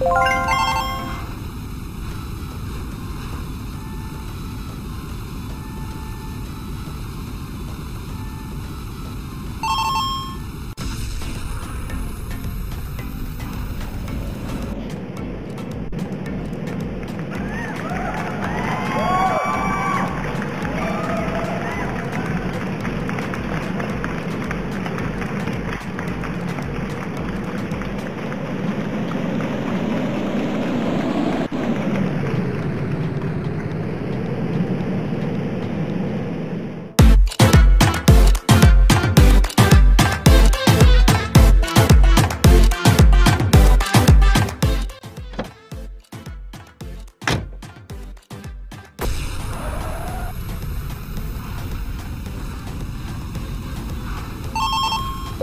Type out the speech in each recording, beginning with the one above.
you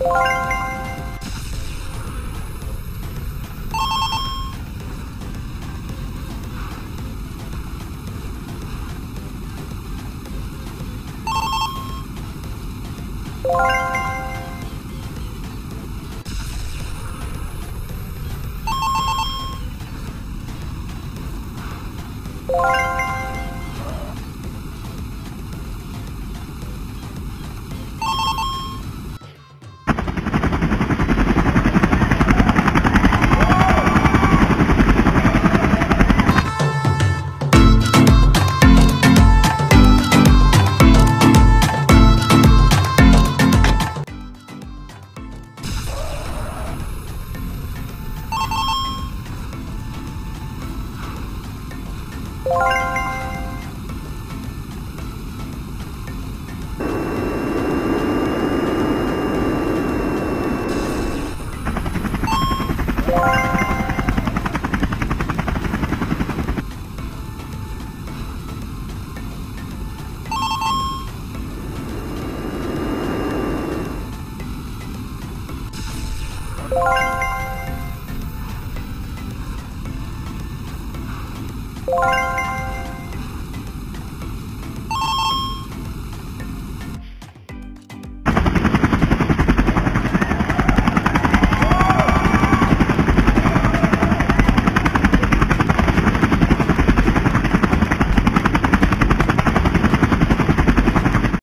you you